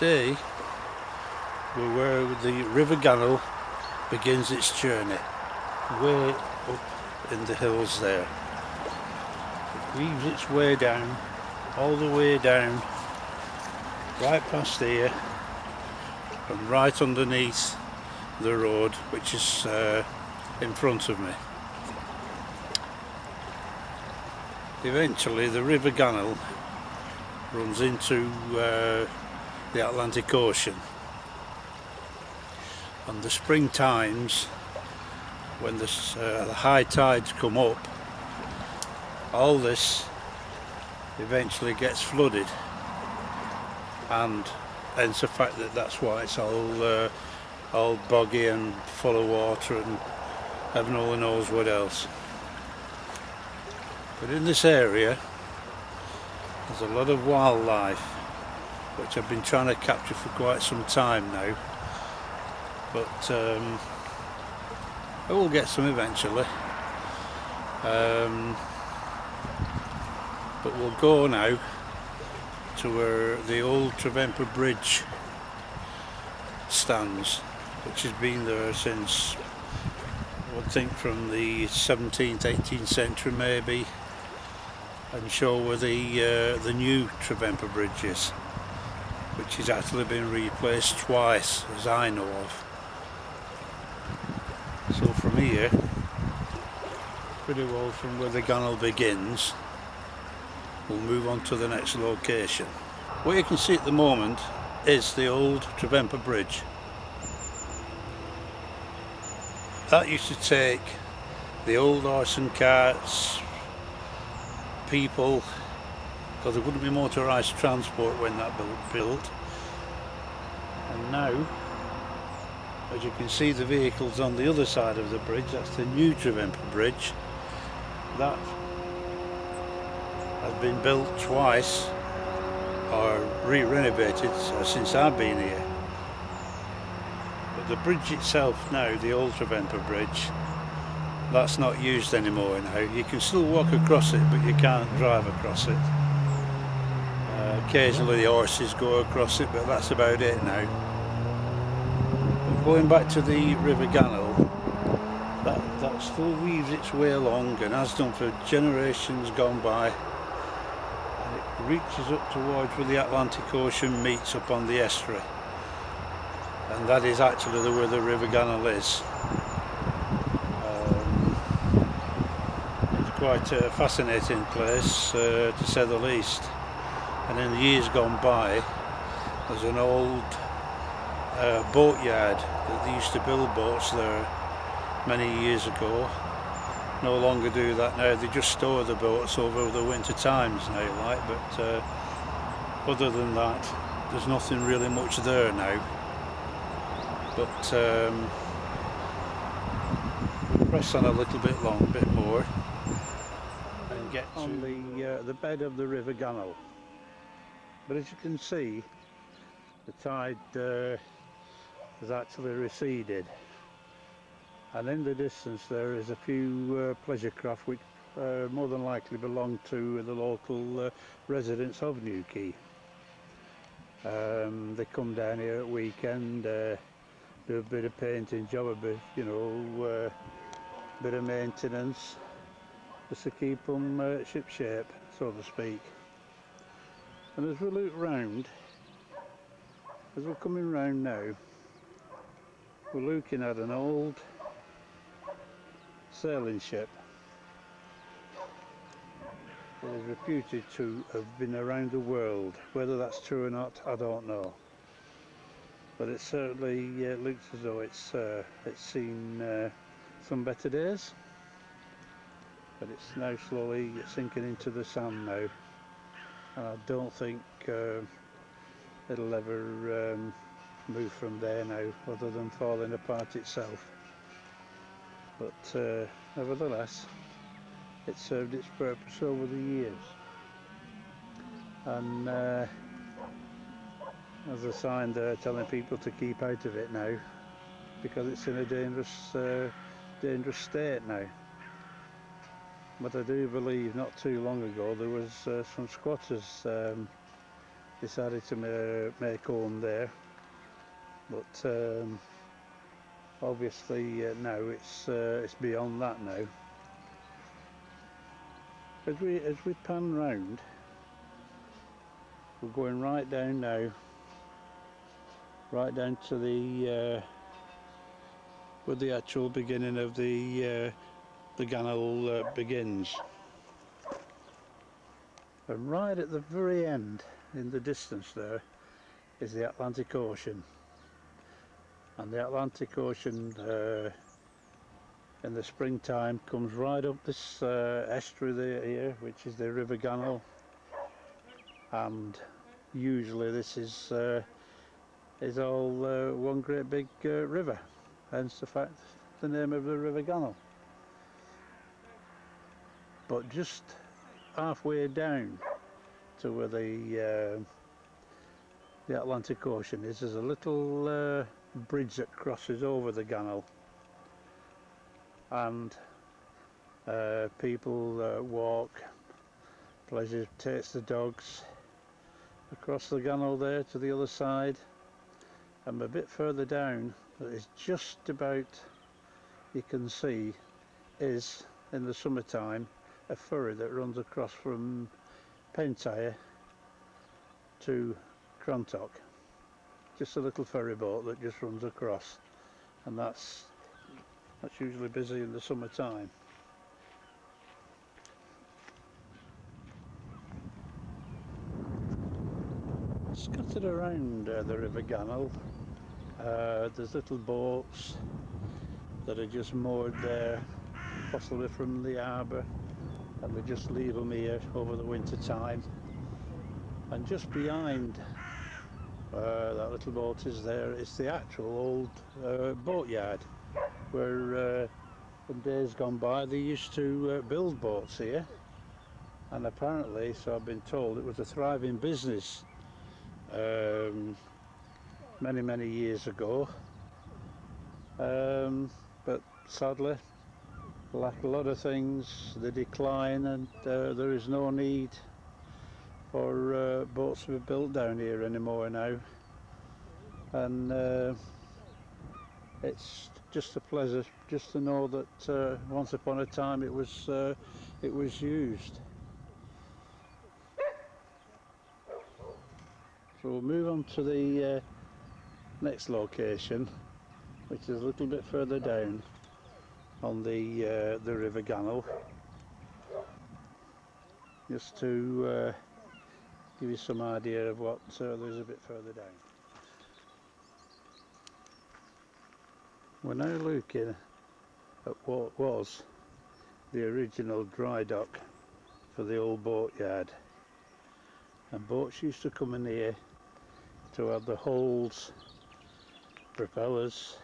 today we're where the River Gannel begins its journey, way up in the hills there. It weaves its way down, all the way down, right past here, and right underneath the road which is uh, in front of me. Eventually the River Gannel runs into uh, the Atlantic Ocean. And the spring times when this, uh, the high tides come up all this eventually gets flooded. And hence the fact that that's why it's all uh, all boggy and full of water and heaven only knows what else. But in this area there's a lot of wildlife which I've been trying to capture for quite some time now. But um, I will get some eventually. Um, but we'll go now to where the old Trevemper Bridge stands which has been there since I would think from the 17th 18th century maybe and show where the uh, the new Trevemper Bridge is which has actually been replaced twice as I know of so from here, pretty well from where the Gannel begins, we'll move on to the next location. What you can see at the moment is the old Trevemper Bridge. That used to take the old and carts, people, because there wouldn't be motorised transport when that built. And now as you can see the vehicles on the other side of the bridge, that's the new Trevemper Bridge. That has been built twice or re-renovated since I've been here. But the bridge itself now, the old Trevemper Bridge, that's not used anymore now. You can still walk across it, but you can't drive across it. Occasionally the horses go across it, but that's about it now going back to the River Gannel, that, that still weaves its way along and has done for generations gone by. And it reaches up towards where the Atlantic Ocean meets up on the estuary. And that is actually where the River Gannel is. Um, it's quite a fascinating place, uh, to say the least. And in the years gone by, there's an old uh, boatyard that they used to build boats there many years ago. No longer do that now. They just store the boats over the winter times now like but uh, other than that there's nothing really much there now. But um, we'll press on a little bit long bit more and get on the uh, the bed of the river Gannel but as you can see the tide uh, has actually receded and in the distance there is a few uh, pleasure craft which uh, more than likely belong to the local uh, residents of Newquay. Um, they come down here at weekend, uh, do a bit of painting job, a bit, you know, uh, bit of maintenance, just to keep them uh, ship shape, so to speak. And as we look round, as we're coming round now, we're looking at an old sailing ship that is reputed to have been around the world. Whether that's true or not, I don't know. But it certainly uh, looks as though it's uh, it's seen uh, some better days. But it's now slowly sinking into the sand now, I don't think uh, it'll ever um, move from there now other than falling apart itself. But uh, nevertheless it served its purpose over the years. And uh, there's a sign there telling people to keep out of it now because it's in a dangerous uh, dangerous state now but I do believe not too long ago there was uh, some squatters um, decided to ma- make home there. But um, obviously uh, now it's uh, it's beyond that now. As we as we pan round we're going right down now right down to the uh, where the actual beginning of the uh, the Gannel uh, begins. And right at the very end in the distance there is the Atlantic Ocean. And the Atlantic Ocean uh, in the springtime comes right up this uh, estuary there here which is the River Gannel and usually this is uh, is all uh, one great big uh, river. Hence the fact the name of the River Gannel but just halfway down to where the uh, the Atlantic Ocean is. There's a little uh, bridge that crosses over the Gannel and uh, people walk pleasure takes the dogs across the Gannel there to the other side. And a bit further down that is just about you can see is in the summertime a ferry that runs across from Pentire to Crantock just a little ferry boat that just runs across and that's that's usually busy in the summertime. Scattered around uh, the River Gannel uh, there's little boats that are just moored there possibly from the harbour and we just leave them here over the winter time. And just behind uh, that little boat is there it's the actual old uh, boatyard where uh, in days gone by they used to uh, build boats here. And apparently so I've been told it was a thriving business um, many many years ago. Um, but sadly like a lot of things they decline and uh, there is no need for uh, boats to be built down here anymore now. And uh, it's just a pleasure just to know that uh, once upon a time it was uh, it was used. So we'll move on to the uh, next location which is a little bit further down on the uh, the River Gannel just to uh, give you some idea of what uh, there's a bit further down. We're now looking at what was the original dry dock for the old boatyard and boats used to come in here to have the hulls, propellers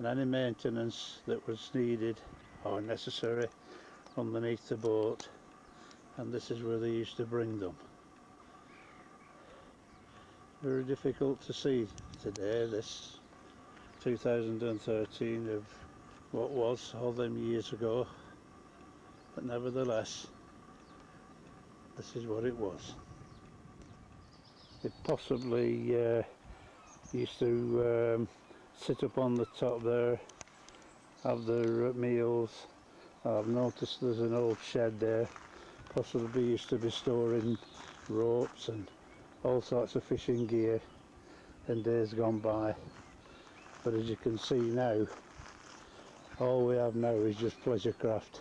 and any maintenance that was needed or necessary underneath the boat and this is where they used to bring them. Very difficult to see today this 2013 of what was all them years ago but nevertheless this is what it was. It possibly uh, used to um, sit up on the top there have their meals. I've noticed there's an old shed there possibly used to be storing ropes and all sorts of fishing gear in days gone by. But as you can see now all we have now is just pleasure craft.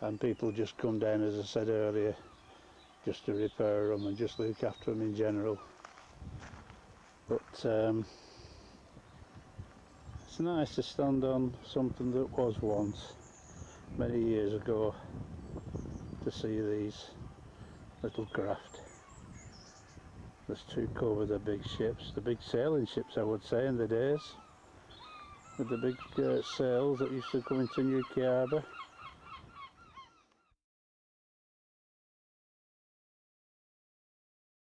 And people just come down as I said earlier just to repair them and just look after them in general. But um, it's nice to stand on something that was once, many years ago, to see these little craft. There's two cover the big ships, the big sailing ships I would say in the days, with the big uh, sails that used to come into Newquay Harbour.